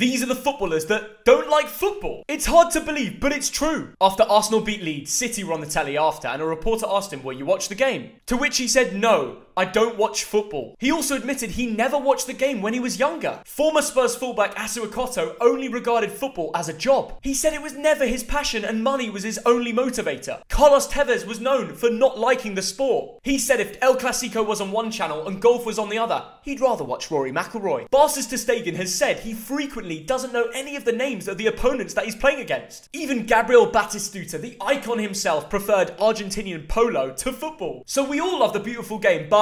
These are the footballers that don't like football. It's hard to believe, but it's true. After Arsenal beat Leeds, City were on the telly after, and a reporter asked him, Will you watch the game? To which he said, No, I don't watch football. He also admitted he never watched the game when he was younger. Former Spurs fullback Assou-Ekotto only regarded football as a job. He said it was never his passion and money was his only motivator. Carlos Tevez was known for not liking the sport. He said if El Clasico was on one channel and golf was on the other, he'd rather watch Rory McIlroy. Barca's Stegen has said he frequently doesn't know any of the names of the opponents that he's playing against. Even Gabriel Batistuta, the icon himself, preferred Argentinian polo to football. So we all love the beautiful game, but